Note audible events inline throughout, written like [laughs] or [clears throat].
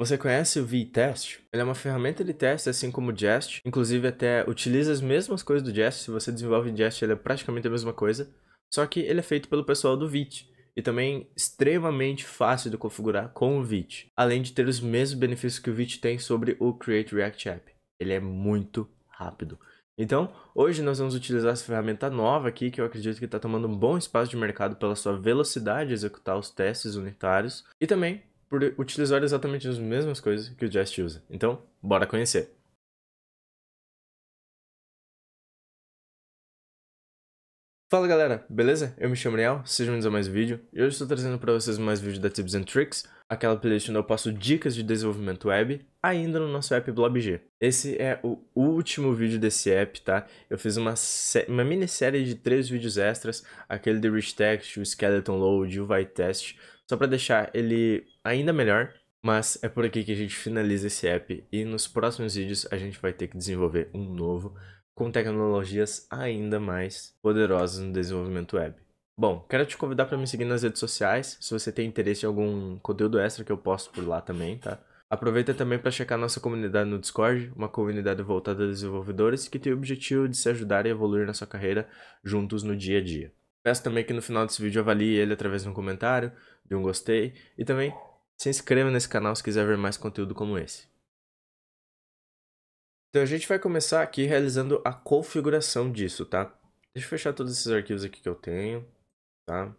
Você conhece o V-Test? Ele é uma ferramenta de teste, assim como o Jest. Inclusive, até utiliza as mesmas coisas do Jest. Se você desenvolve Jest, ele é praticamente a mesma coisa. Só que ele é feito pelo pessoal do Vite. E também extremamente fácil de configurar com o Vite. Além de ter os mesmos benefícios que o Vite tem sobre o Create React App. Ele é muito rápido. Então, hoje nós vamos utilizar essa ferramenta nova aqui, que eu acredito que está tomando um bom espaço de mercado pela sua velocidade de executar os testes unitários e também por utilizar exatamente as mesmas coisas que o Jest usa. Então, bora conhecer. Fala galera, beleza? Eu me chamo Real, sejam bem-vindos a mais um vídeo e hoje estou trazendo para vocês mais vídeo da Tips and Tricks, aquela playlist onde eu passo dicas de desenvolvimento web, ainda no nosso app BlobG. Esse é o último vídeo desse app, tá? Eu fiz uma, uma minissérie de três vídeos extras, aquele de Rich Text, o Skeleton Load, o Test, só para deixar ele ainda melhor, mas é por aqui que a gente finaliza esse app e nos próximos vídeos a gente vai ter que desenvolver um novo com tecnologias ainda mais poderosas no desenvolvimento web. Bom, quero te convidar para me seguir nas redes sociais, se você tem interesse em algum conteúdo extra que eu posto por lá também, tá? Aproveita também para checar nossa comunidade no Discord, uma comunidade voltada a desenvolvedores que tem o objetivo de se ajudar a evoluir na sua carreira juntos no dia a dia. Peço também que no final desse vídeo avalie ele através de um comentário, de um gostei e também se inscreva nesse canal se quiser ver mais conteúdo como esse. Então a gente vai começar aqui realizando a configuração disso, tá? Deixa eu fechar todos esses arquivos aqui que eu tenho, tá?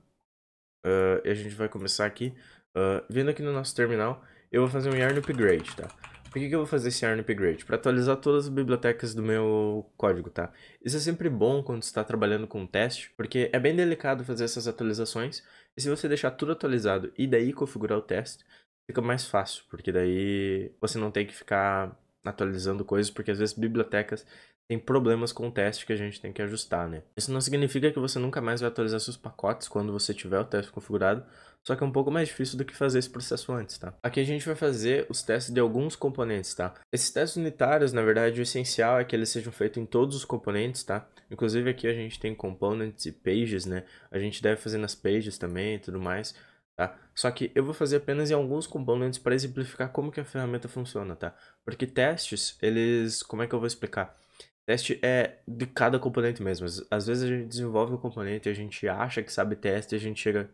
Uh, e a gente vai começar aqui, uh, vindo aqui no nosso terminal, eu vou fazer um yarn upgrade, tá? Por que, que eu vou fazer esse yarn upgrade? Para atualizar todas as bibliotecas do meu código, tá? Isso é sempre bom quando está trabalhando com teste, porque é bem delicado fazer essas atualizações, e se você deixar tudo atualizado e daí configurar o teste, fica mais fácil, porque daí você não tem que ficar atualizando coisas, porque às vezes bibliotecas têm problemas com o teste que a gente tem que ajustar, né? Isso não significa que você nunca mais vai atualizar seus pacotes quando você tiver o teste configurado, só que é um pouco mais difícil do que fazer esse processo antes, tá? Aqui a gente vai fazer os testes de alguns componentes, tá? Esses testes unitários, na verdade, o essencial é que eles sejam feitos em todos os componentes, tá? Inclusive aqui a gente tem components e pages, né? A gente deve fazer nas pages também e tudo mais. Tá? Só que eu vou fazer apenas em alguns componentes para exemplificar como que a ferramenta funciona, tá? Porque testes, eles... como é que eu vou explicar? Teste é de cada componente mesmo. Às vezes a gente desenvolve o um componente, a gente acha que sabe teste e a gente chega...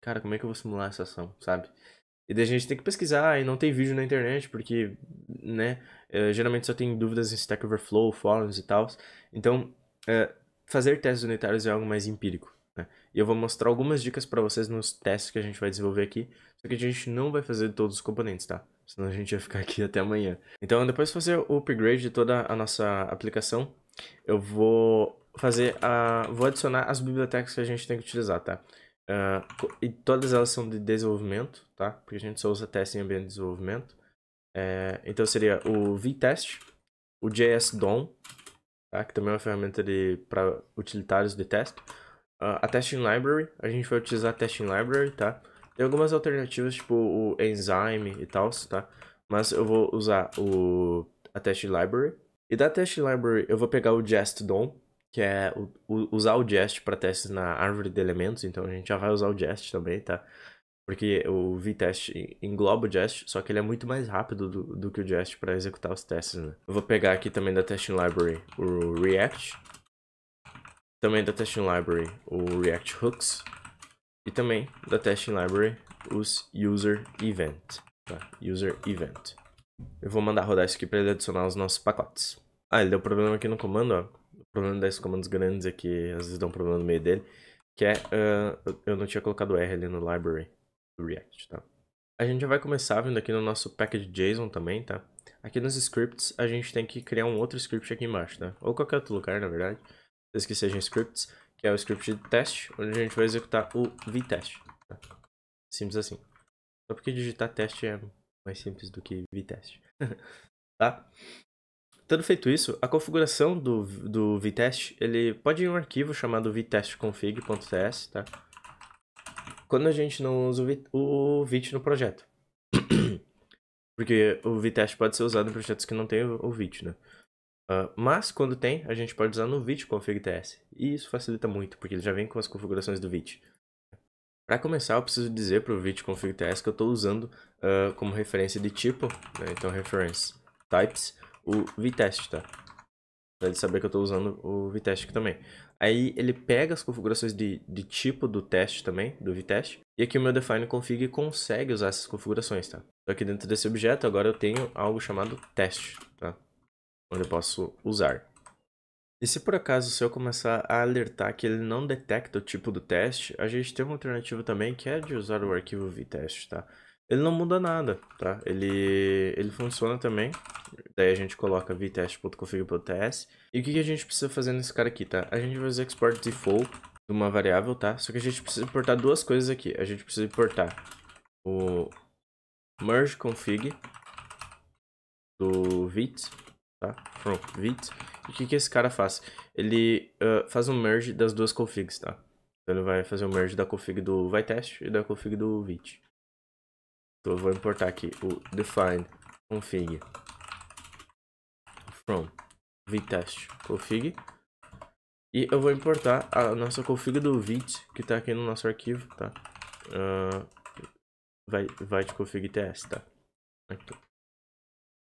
Cara, como é que eu vou simular essa ação, sabe? E daí a gente tem que pesquisar e não tem vídeo na internet, porque, né, é, geralmente só tem dúvidas em Stack Overflow, fóruns e tal. Então, é, fazer testes unitários é algo mais empírico. Né? E eu vou mostrar algumas dicas para vocês nos testes que a gente vai desenvolver aqui, só que a gente não vai fazer todos os componentes, tá? Senão a gente vai ficar aqui [laughs] até amanhã. Então, depois de fazer o upgrade de toda a nossa aplicação, eu vou fazer a... vou adicionar as bibliotecas que a gente tem que utilizar, tá? Uh, e todas elas são de desenvolvimento, tá? Porque a gente só usa teste em ambiente de desenvolvimento. É, então seria o vtest, o JSDOM, tá? que também é uma ferramenta para utilitários de teste, Uh, a Testing Library, a gente vai utilizar a Testing Library, tá? Tem algumas alternativas, tipo o Enzyme e tal, tá? Mas eu vou usar o, a Testing Library. E da Testing Library eu vou pegar o Jest DOM, que é usar o Jest para testes na árvore de elementos, então a gente já vai usar o Jest também, tá? Porque o VTest engloba o Jest, só que ele é muito mais rápido do, do que o Jest para executar os testes, né? Eu vou pegar aqui também da Testing Library o React, também da Testing Library o React Hooks e também da Testing Library os User Event, tá? User Event. Eu vou mandar rodar isso aqui para ele adicionar os nossos pacotes. Ah, ele deu problema aqui no comando, ó. Problema desses comandos grandes é que às vezes dá um problema no meio dele, que é uh, eu não tinha colocado R ali no library do React, tá? A gente já vai começar vindo aqui no nosso package JSON também, tá? Aqui nos scripts a gente tem que criar um outro script aqui embaixo, tá? Ou qualquer outro lugar, na verdade desde que sejam scripts, que é o script de teste, onde a gente vai executar o vtest. Tá? Simples assim. Só porque digitar teste é mais simples do que vtest. [laughs] tá? Tendo feito isso, a configuração do, do vtest, ele pode ir em um arquivo chamado vtestconfig.ts, tá? Quando a gente não usa o vit no projeto. [coughs] Porque o vtest pode ser usado em projetos que não tem o vit, né? Uh, mas quando tem, a gente pode usar no Vite config TS. E isso facilita muito, porque ele já vem com as configurações do Vite. Para começar, eu preciso dizer para o VitConfig.ts que eu estou usando uh, como referência de tipo, né? então reference types, o vtest, tá? Para ele saber que eu estou usando o vtest também. Aí ele pega as configurações de, de tipo do teste também, do vtest, e aqui o meu define config consegue usar essas configurações, tá? Então aqui dentro desse objeto agora eu tenho algo chamado teste, tá? Onde eu posso usar. E se por acaso se eu começar a alertar que ele não detecta o tipo do teste, a gente tem uma alternativa também que é de usar o arquivo vtest, tá? Ele não muda nada, tá? Ele, ele funciona também. Daí a gente coloca vtest.config.ts. E o que, que a gente precisa fazer nesse cara aqui, tá? A gente vai fazer export default de uma variável, tá? Só que a gente precisa importar duas coisas aqui. A gente precisa importar o merge config do vit, tá? From vit. E o que, que esse cara faz? Ele uh, faz um merge das duas configs, tá? Então ele vai fazer o merge da config do vitest e da config do vit. Então eu vou importar aqui o define config from vtest config e eu vou importar a nossa config do vit que está aqui no nosso arquivo, tá? Uh, vai, vai de config ts, tá? Aqui.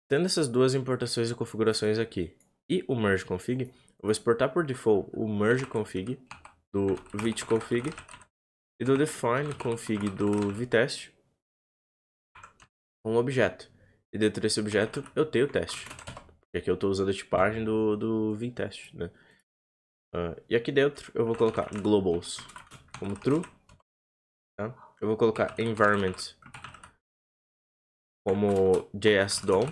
Tendo essas duas importações e configurações aqui e o merge config, eu vou exportar por default o merge config do vit config e do define config do vtest um objeto. E dentro desse objeto eu tenho o teste. Porque aqui eu estou usando a tipagem do, do vtest, né? Uh, e aqui dentro eu vou colocar globals como true. Tá? Eu vou colocar environment como JS-DOM.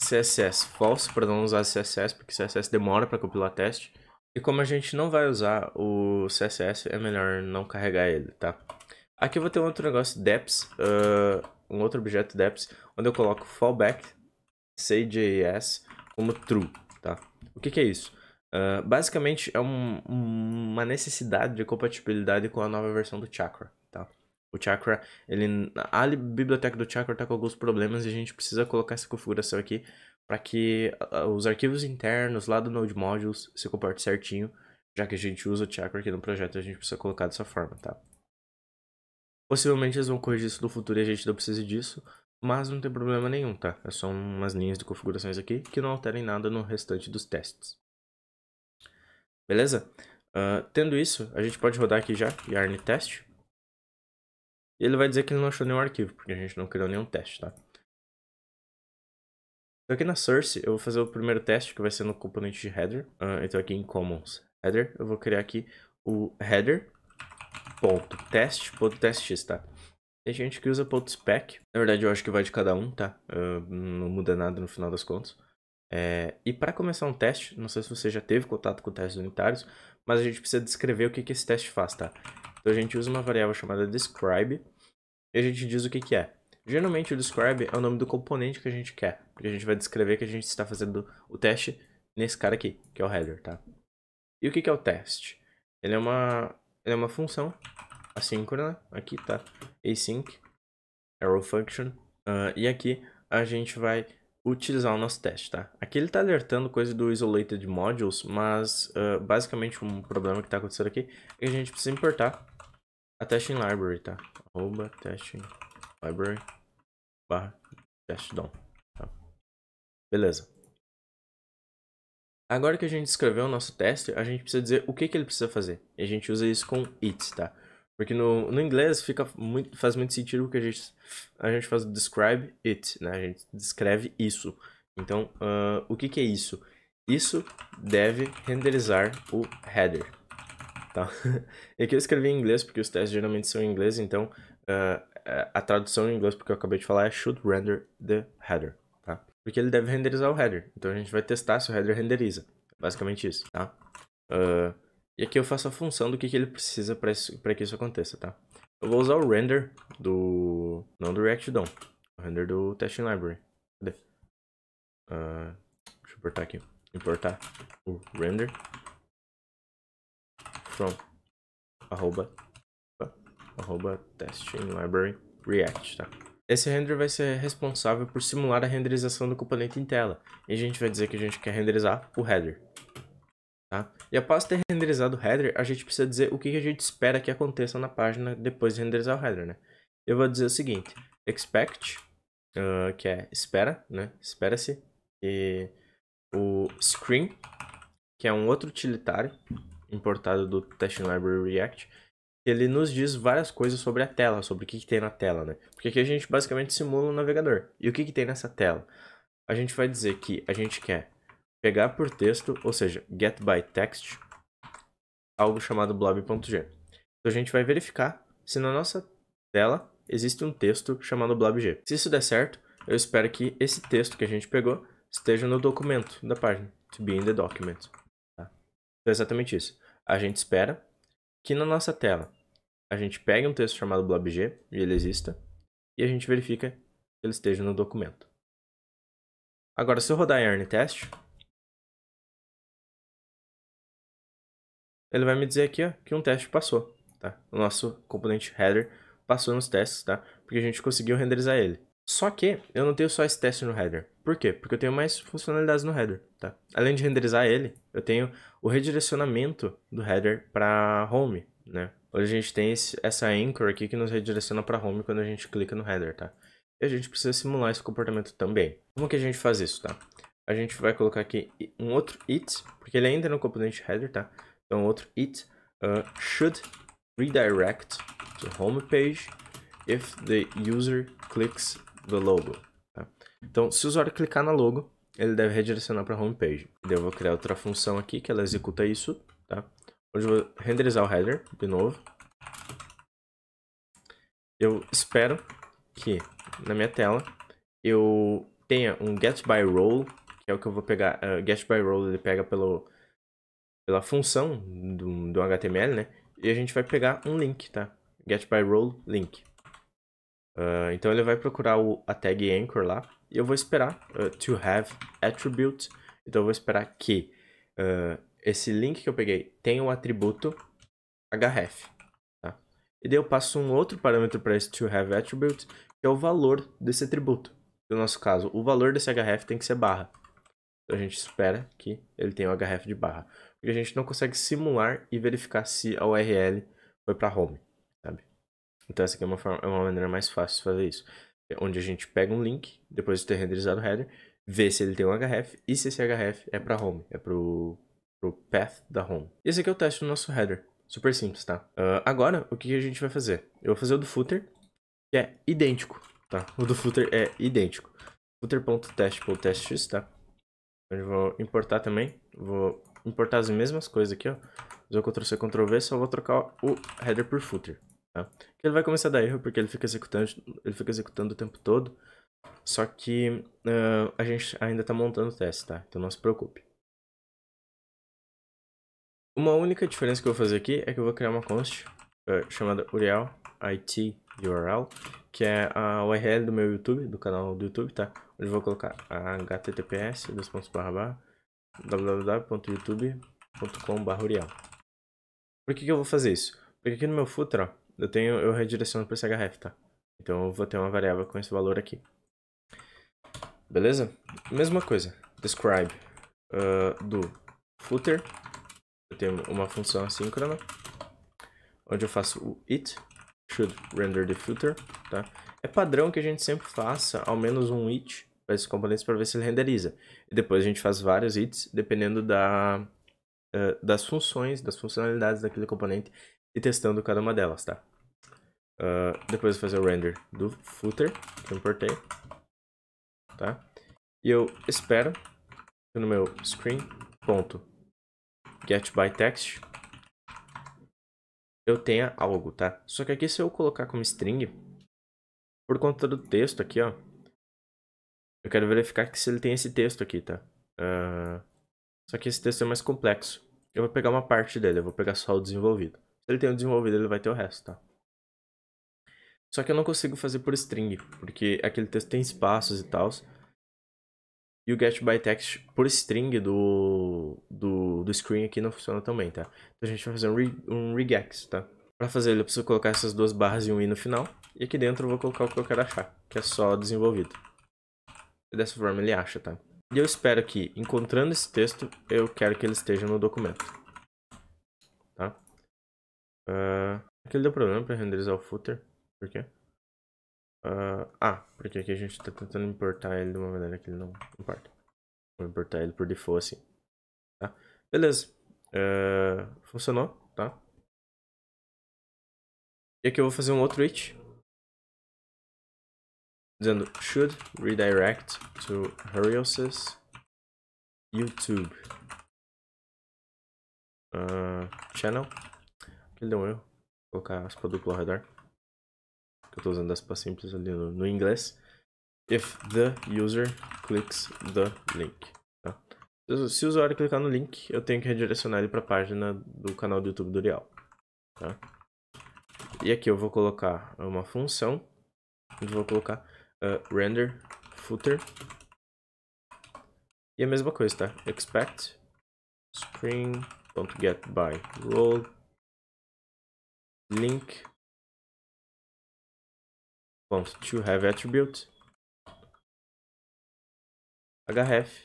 CSS false, para não usar CSS, porque CSS demora para compilar teste. E como a gente não vai usar o CSS, é melhor não carregar ele, tá? Aqui eu vou ter um outro negócio, deps. Uh, um outro objeto depth, onde eu coloco fallback CJS como true, tá? O que, que é isso? Uh, basicamente é um, uma necessidade de compatibilidade com a nova versão do Chakra, tá? O Chakra, ele, a biblioteca do Chakra está com alguns problemas e a gente precisa colocar essa configuração aqui para que uh, os arquivos internos lá do Node Modules se comportem certinho, já que a gente usa o Chakra aqui no projeto, a gente precisa colocar dessa forma, tá? Possivelmente eles vão corrigir isso no futuro e a gente não precisa disso, mas não tem problema nenhum, tá? É só umas linhas de configurações aqui que não alterem nada no restante dos testes. Beleza? Uh, tendo isso, a gente pode rodar aqui já, yarn test. E ele vai dizer que ele não achou nenhum arquivo, porque a gente não criou nenhum teste, tá? Então aqui na source, eu vou fazer o primeiro teste, que vai ser no componente de header. Uh, então aqui em commons header, eu vou criar aqui o header ponto teste, ponto teste x, tá? Tem gente que usa ponto spec. Na verdade, eu acho que vai de cada um, tá? Uh, não muda nada no final das contas. É, e para começar um teste, não sei se você já teve contato com testes unitários, mas a gente precisa descrever o que, que esse teste faz, tá? Então a gente usa uma variável chamada describe e a gente diz o que, que é. Geralmente o describe é o nome do componente que a gente quer, porque a gente vai descrever que a gente está fazendo o teste nesse cara aqui, que é o header, tá? E o que, que é o teste? Ele é uma é uma função assíncrona, aqui tá, async, arrow function, uh, e aqui a gente vai utilizar o nosso teste, tá? Aqui ele está alertando coisa do isolated modules, mas uh, basicamente um problema que está acontecendo aqui é que a gente precisa importar a testing library, tá? Arroba testing library barra testdom, tá? Beleza. Agora que a gente escreveu o nosso teste, a gente precisa dizer o que, que ele precisa fazer. E a gente usa isso com it, tá? Porque no, no inglês fica muito, faz muito sentido que a gente, a gente faz describe it, né? A gente descreve isso. Então, uh, o que, que é isso? Isso deve renderizar o header, tá? [laughs] e aqui eu escrevi em inglês, porque os testes geralmente são em inglês, então uh, a tradução em inglês, porque eu acabei de falar, é should render the header porque ele deve renderizar o header. Então a gente vai testar se o header renderiza. Basicamente isso, tá? Uh, e aqui eu faço a função do que, que ele precisa para que isso aconteça, tá? Eu vou usar o render do... não do React DOM. O render do testing library. Cadê? Uh, deixa eu importar aqui. Importar o render from arroba, arroba testing library react, tá? Esse render vai ser responsável por simular a renderização do componente em tela. E a gente vai dizer que a gente quer renderizar o header. Tá? E após ter renderizado o header, a gente precisa dizer o que a gente espera que aconteça na página depois de renderizar o header, né? Eu vou dizer o seguinte, expect, uh, que é espera, né? Espera-se, e o screen, que é um outro utilitário importado do Testing Library React, ele nos diz várias coisas sobre a tela, sobre o que, que tem na tela, né? Porque aqui a gente basicamente simula um navegador. E o que, que tem nessa tela? A gente vai dizer que a gente quer pegar por texto, ou seja, get by text, algo chamado blob.g. Então a gente vai verificar se na nossa tela existe um texto chamado blob.g. Se isso der certo, eu espero que esse texto que a gente pegou esteja no documento da página, to be in the document. Tá? Então é exatamente isso. A gente espera que na nossa tela a gente pegue um texto chamado blobg e ele exista, e a gente verifica que ele esteja no documento. Agora, se eu rodar yarn test, ele vai me dizer aqui ó, que um teste passou. Tá? O nosso componente header passou nos testes, tá? porque a gente conseguiu renderizar ele. Só que eu não tenho só esse teste no header. Por quê? Porque eu tenho mais funcionalidades no header. Tá? Além de renderizar ele, eu tenho o redirecionamento do header para home. Né? Hoje a gente tem esse, essa anchor aqui que nos redireciona para home quando a gente clica no header. Tá? E a gente precisa simular esse comportamento também. Como que a gente faz isso? Tá? A gente vai colocar aqui um outro it, porque ele ainda é no componente header, tá? Então, outro it uh, should redirect to home page if the user clicks the logo. Tá? Então, se o usuário clicar na logo, ele deve redirecionar para a home page. eu vou criar outra função aqui que ela executa isso, tá? Onde eu vou renderizar o header de novo. Eu espero que na minha tela eu tenha um get by role, que é o que eu vou pegar. Uh, get by role ele pega pelo pela função do, do HTML, né? E a gente vai pegar um link, tá? Get by role link. Uh, então ele vai procurar o, a tag anchor lá e eu vou esperar uh, to have attribute. Então eu vou esperar que uh, esse link que eu peguei tenha o atributo href. Tá? E daí eu passo um outro parâmetro para esse to have attribute, que é o valor desse atributo. No nosso caso, o valor desse href tem que ser barra. Então a gente espera que ele tenha o href de barra porque a gente não consegue simular e verificar se a URL foi para home, sabe? Então essa aqui é uma, forma, é uma maneira mais fácil de fazer isso. É onde a gente pega um link, depois de ter renderizado o header, vê se ele tem um href e se esse href é para home, é pro, pro path da home. Esse aqui é o teste do nosso header. Super simples, tá? Uh, agora, o que a gente vai fazer? Eu vou fazer o do footer, que é idêntico, tá? O do footer é idêntico. footer.test.testx, tá? Eu vou importar também, vou importar as mesmas coisas aqui, ó. Usar Ctrl-C, Ctrl-V, só vou trocar o header por footer, tá? Ele vai começar a dar erro porque ele fica executando, ele fica executando o tempo todo. Só que uh, a gente ainda está montando o teste, tá? Então não se preocupe. Uma única diferença que eu vou fazer aqui é que eu vou criar uma const uh, chamada Uriel IT URL, que é a URL do meu YouTube, do canal do YouTube, tá? Onde eu vou colocar https, www.youtube.com.br Por que, que eu vou fazer isso? Porque aqui no meu footer, ó, eu tenho, eu redireciono para esse href, tá? Então eu vou ter uma variável com esse valor aqui. Beleza? Mesma coisa. Describe uh, do footer. Eu tenho uma função assíncrona. Onde eu faço o it. Should render the footer. Tá? É padrão que a gente sempre faça ao menos um it para esses componentes para ver se ele renderiza. E depois a gente faz vários hits dependendo da, uh, das funções, das funcionalidades daquele componente e testando cada uma delas, tá? Uh, depois eu vou fazer o render do footer que eu importei, tá? E eu espero que no meu screen ponto get by text eu tenha algo, tá? Só que aqui se eu colocar como string, por conta do texto aqui, ó, eu quero verificar que se ele tem esse texto aqui, tá? Uh, só que esse texto é mais complexo. Eu vou pegar uma parte dele, eu vou pegar só o desenvolvido. Se ele tem o desenvolvido, ele vai ter o resto, tá? Só que eu não consigo fazer por string, porque aquele texto tem espaços e tal. E o get by text por string do, do, do screen aqui não funciona também, tá? Então a gente vai fazer um, re, um regex, tá? Pra fazer ele eu preciso colocar essas duas barras e um i no final. E aqui dentro eu vou colocar o que eu quero achar, que é só desenvolvido. E dessa forma ele acha, tá? E eu espero que, encontrando esse texto, eu quero que ele esteja no documento. Tá? Uh, aqui deu problema para renderizar o footer. Por quê? Uh, ah, porque aqui a gente está tentando importar ele de uma maneira que ele não importa. Vou importar ele por default assim. Tá? Beleza. Uh, funcionou, tá? E aqui eu vou fazer um outro it. Dizendo should redirect to Hurrios's YouTube uh, channel. Aqui ele deu um erro. Vou colocar aspa dupla ao redor. Eu tô usando aspa simples ali no, no inglês. If the user clicks the link. Tá? Se o usuário clicar no link, eu tenho que redirecionar ele para a página do canal do YouTube do Real. Tá? E aqui eu vou colocar uma função. Vou colocar uh, render footer. E a mesma coisa, tá? Expect string.get by role link ponto to have attribute href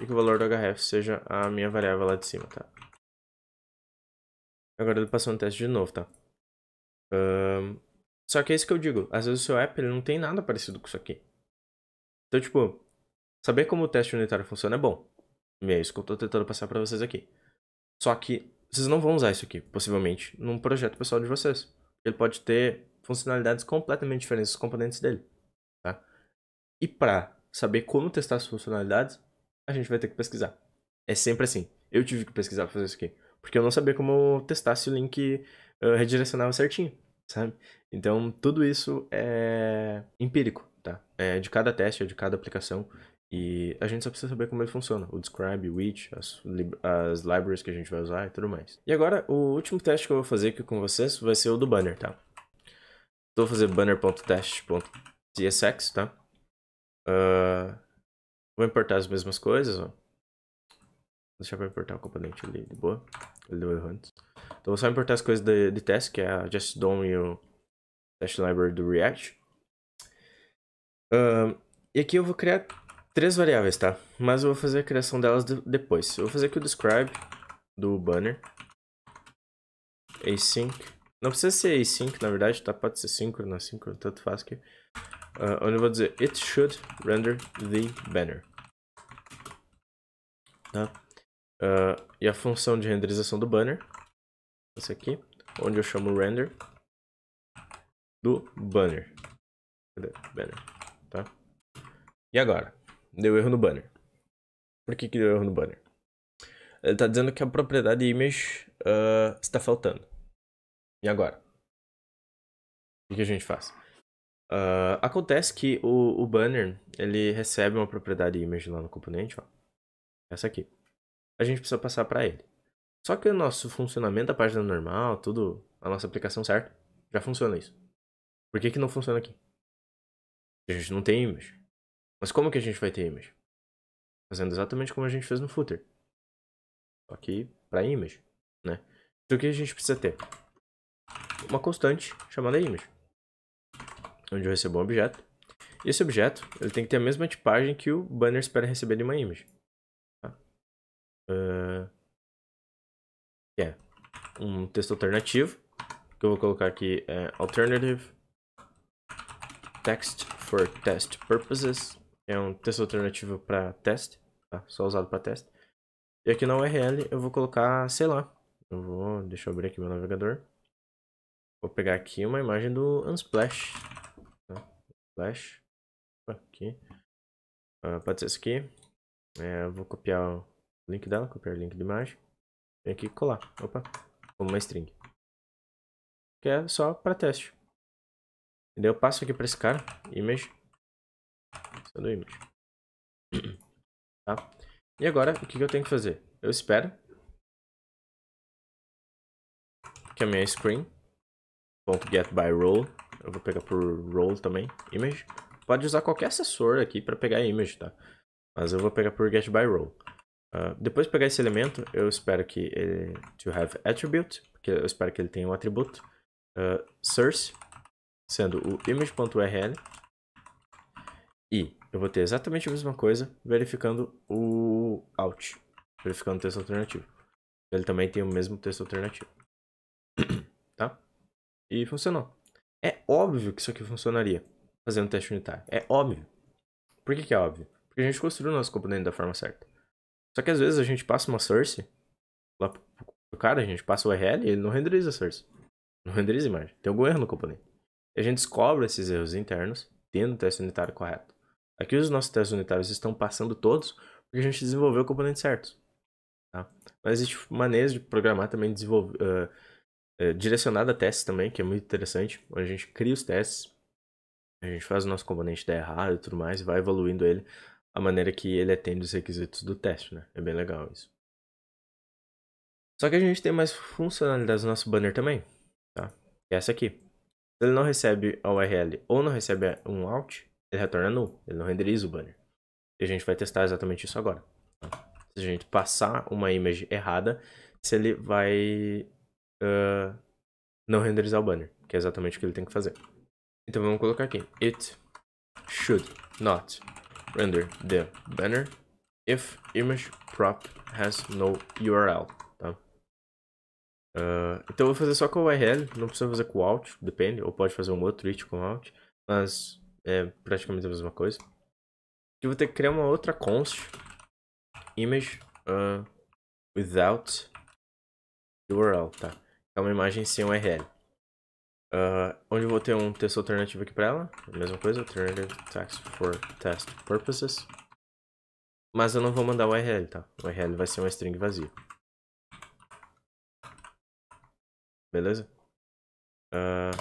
e que o valor do href seja a minha variável lá de cima, tá? Agora ele passou no teste de novo, tá? Um, só que é isso que eu digo. Às vezes o seu app ele não tem nada parecido com isso aqui. Então, tipo, saber como o teste unitário funciona é bom. E é isso que eu tô tentando passar para vocês aqui. Só que vocês não vão usar isso aqui, possivelmente, num projeto pessoal de vocês. Ele pode ter funcionalidades completamente diferentes dos componentes dele. Tá? E para saber como testar as funcionalidades, a gente vai ter que pesquisar. É sempre assim. Eu tive que pesquisar para fazer isso aqui. Porque eu não sabia como testar se o link uh, redirecionava certinho, sabe? Então, tudo isso é empírico, tá? É de cada teste, é de cada aplicação. E a gente só precisa saber como ele funciona. O describe, o which, as, as libraries que a gente vai usar e tudo mais. E agora, o último teste que eu vou fazer aqui com vocês vai ser o do banner, tá? Então, vou fazer banner.test.tsx, tá? Uh, vou importar as mesmas coisas, ó. Deixar pra importar o componente ali de boa. Ele deu antes. Então vou só importar as coisas de, de teste, que é a Just DOM e o Test Library do React. Uh, e aqui eu vou criar três variáveis, tá? Mas eu vou fazer a criação delas de, depois. Eu vou fazer aqui o describe do banner. Async. Não precisa ser async, na verdade, tá? Pode ser síncrono, assíncrono, tanto faz aqui. Uh, onde eu vou dizer it should render the banner. Tá? Uh, e a função de renderização do banner, essa aqui, onde eu chamo render do banner. Cadê? Banner, tá? E agora? Deu erro no banner. Por que, que deu erro no banner? Ele está dizendo que a propriedade image uh, está faltando. E agora? O que a gente faz? Uh, acontece que o, o banner ele recebe uma propriedade image lá no componente, ó. Essa aqui a gente precisa passar para ele. Só que o nosso funcionamento da página normal, tudo, a nossa aplicação certa, já funciona isso. Por que, que não funciona aqui? A gente não tem image. Mas como que a gente vai ter image? Fazendo exatamente como a gente fez no footer. Só que para image, né? Então o que a gente precisa ter? Uma constante chamada image. Onde eu recebo um objeto. E esse objeto, ele tem que ter a mesma tipagem que o banner espera receber de uma image. Uh, é um texto alternativo. Que eu vou colocar aqui é alternative text for test purposes. É um texto alternativo para teste, tá? Só usado para teste. E aqui na URL eu vou colocar, sei lá. Eu vou, deixa eu abrir aqui meu navegador. Vou pegar aqui uma imagem do Unsplash. Tá? Splash. Aqui. Uh, pode ser isso aqui. É, vou copiar link dela, copiar o link de imagem. Vem aqui e colar. Opa, como uma string. Que é só para teste. E daí eu passo aqui para esse cara, image. Sendo image. [clears throat] Tá? E agora, o que eu tenho que fazer? Eu espero que a minha screen .get by role, eu vou pegar por role também, image. Pode usar qualquer assessor aqui para pegar image, tá? Mas eu vou pegar por get by role. Uh, depois de pegar esse elemento, eu espero que ele to have attribute, porque eu espero que ele tenha um atributo uh, source, sendo o image.url e eu vou ter exatamente a mesma coisa verificando o out, verificando o texto alternativo. Ele também tem o mesmo texto alternativo. E funcionou. É óbvio que isso aqui funcionaria fazendo teste unitário. É óbvio. Por que, que é óbvio? Porque a gente construiu o nosso componente da forma certa. Só que às vezes a gente passa uma source lá pro cara, a gente passa o URL e ele não renderiza a source. Não renderiza a imagem. Tem algum erro no componente. E a gente descobre esses erros internos tendo o teste unitário correto. Aqui os nossos testes unitários estão passando todos porque a gente desenvolveu o componente certo. Tá? Mas existe maneiras de programar também desenvolver, uh, uh, direcionada a testes também, que é muito interessante. Onde a gente cria os testes, a gente faz o nosso componente dar errado e tudo mais, e vai evoluindo ele a maneira que ele atende os requisitos do teste, né? É bem legal isso. Só que a gente tem mais funcionalidades no nosso banner também, tá? É essa aqui. Se ele não recebe a URL ou não recebe um out, ele retorna null, ele não renderiza o banner. E a gente vai testar exatamente isso agora. Tá? Se a gente passar uma image errada, se ele vai uh, não renderizar o banner, que é exatamente o que ele tem que fazer. Então vamos colocar aqui, it should not render the banner if image prop has no URL. Tá? Uh, então eu vou fazer só com o URL, não precisa fazer com o alt, depende, ou pode fazer um outro it com alt, mas é praticamente a mesma coisa. Eu vou ter que criar uma outra const image uh, without URL, tá? É uma imagem sem URL. Uh, onde eu vou ter um texto alternativo aqui para ela. A mesma coisa, alternative text for test purposes. Mas eu não vou mandar o URL, tá? O URL vai ser uma string vazia. Beleza? Uh,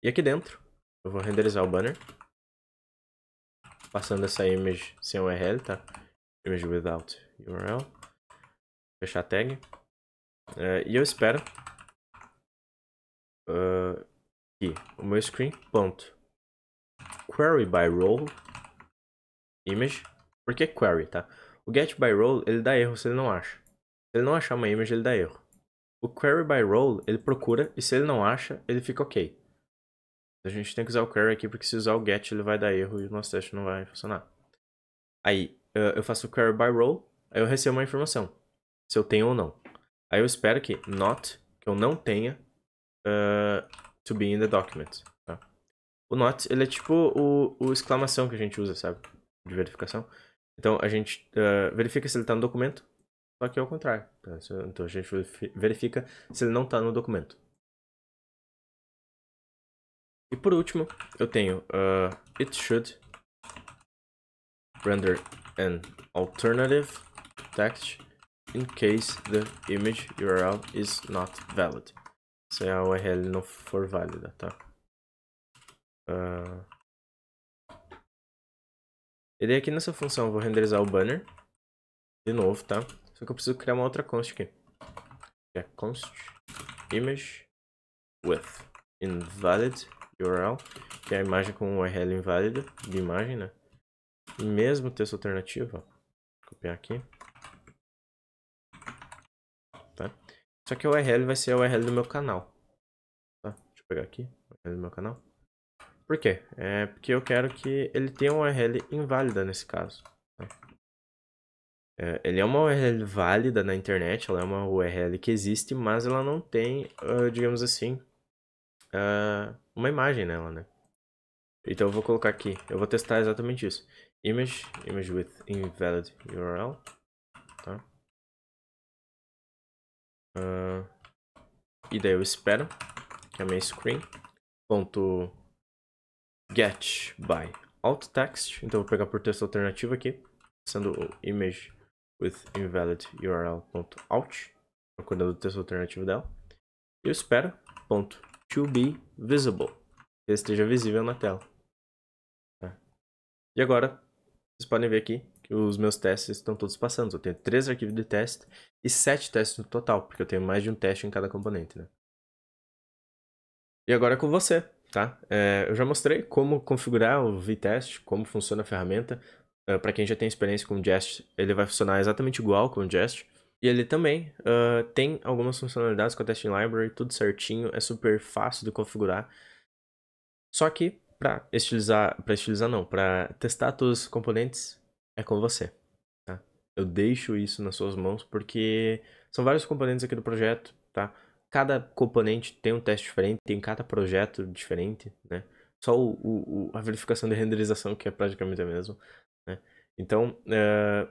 e aqui dentro, eu vou renderizar o banner passando essa image sem URL, tá? Image without URL. Fechar a tag. Uh, e eu espero uh, aqui o meu screen ponto query by role image. Por que query, tá? O get by role ele dá erro se ele não acha. Se ele não achar uma image, ele dá erro. O query by role ele procura e se ele não acha, ele fica ok. A gente tem que usar o query aqui, porque se usar o get ele vai dar erro e o nosso teste não vai funcionar. Aí, eu faço o query by role, aí eu recebo uma informação, se eu tenho ou não. Aí eu espero que not, que eu não tenha, to be in the document. Tá? O not, ele é tipo o, o exclamação que a gente usa, sabe? De verificação. Então, a gente uh, verifica se ele está no documento, só que é o contrário. Tá? Então, a gente verifica se ele não está no documento. E por último, eu tenho uh, it should render an alternative text in case the image URL is not valid. Se a URL não for válida, tá? Uh... E daí aqui nessa função eu vou renderizar o banner. De novo, tá? Só que eu preciso criar uma outra const aqui. Que é const image with invalid URL, que é a imagem com URL inválida de imagem, né? E mesmo texto alternativo, ó. Copiar aqui. Só que a URL vai ser a URL do meu canal. Tá? Deixa eu pegar aqui, URL do meu canal. Por quê? É porque eu quero que ele tenha uma URL inválida nesse caso. Tá? É, ele é uma URL válida na internet, ela é uma URL que existe, mas ela não tem, uh, digamos assim, uh, uma imagem nela, né? Então eu vou colocar aqui, eu vou testar exatamente isso. Image, image with invalid URL, Uh, e daí eu espero que a minha screen ponto get by alt text, então eu vou pegar por texto alternativo aqui, sendo o image with invalid URL ponto alt, procurando o texto alternativo dela. Eu espero ponto to be visible. Que esteja visível na tela. Tá? E agora, vocês podem ver aqui que os meus testes estão todos passando. Eu tenho três arquivos de teste e sete testes no total, porque eu tenho mais de um teste em cada componente, né? E agora é com você, tá? É, eu já mostrei como configurar o VTest, como funciona a ferramenta. É, Para quem já tem experiência com o Jest, ele vai funcionar exatamente igual com o Jest. E ele também uh, tem algumas funcionalidades com a Testing Library, tudo certinho, é super fácil de configurar. Só que, para estilizar, para estilizar não, para testar todos os componentes é com você, tá? Eu deixo isso nas suas mãos porque são vários componentes aqui do projeto, tá? Cada componente tem um teste diferente, tem cada projeto diferente, né? Só o, o, a verificação de renderização que é praticamente a mesma, né? Então, uh,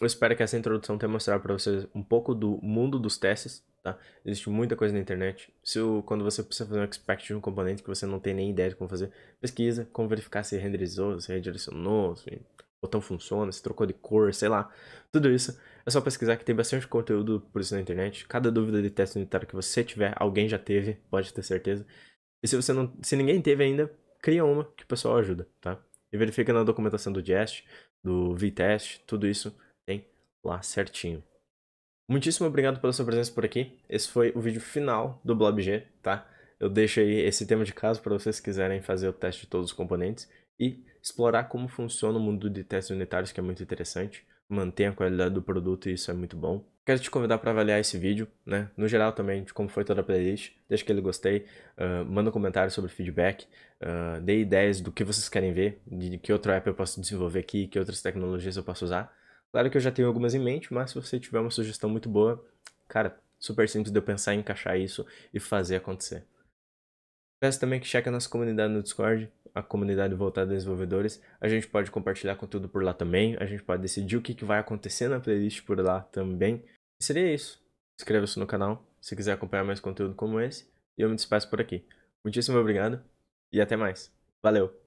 eu espero que essa introdução tenha mostrado para vocês um pouco do mundo dos testes, tá? Existe muita coisa na internet. Se o, quando você precisa fazer um expect de um componente que você não tem nem ideia de como fazer, pesquisa, como verificar se renderizou, se redirecionou, se o botão funciona, se trocou de cor, sei lá. Tudo isso é só pesquisar que tem bastante conteúdo por isso na internet. Cada dúvida de teste unitário que você tiver, alguém já teve, pode ter certeza. E se você não, se ninguém teve ainda, cria uma que o pessoal ajuda, tá? E verifica na documentação do Jest, do VTest, tudo isso lá certinho. Muitíssimo obrigado pela sua presença por aqui. Esse foi o vídeo final do BlobG, tá? Eu deixo aí esse tema de caso para vocês quiserem fazer o teste de todos os componentes e explorar como funciona o mundo de testes unitários, que é muito interessante. Mantém a qualidade do produto e isso é muito bom. Quero te convidar para avaliar esse vídeo, né? No geral também, de como foi toda a playlist. Deixa que ele gostei. Uh, manda um comentário sobre feedback. Uh, dê ideias do que vocês querem ver, de que outro app eu posso desenvolver aqui, que outras tecnologias eu posso usar. Claro que eu já tenho algumas em mente, mas se você tiver uma sugestão muito boa, cara, super simples de eu pensar em encaixar isso e fazer acontecer. Peço também que cheque a nossa comunidade no Discord, a comunidade voltada a desenvolvedores. A gente pode compartilhar conteúdo por lá também, a gente pode decidir o que, vai acontecer na playlist por lá também. E seria isso. Inscreva-se no canal se quiser acompanhar mais conteúdo como esse. E eu me despeço por aqui. Muitíssimo obrigado e até mais. Valeu!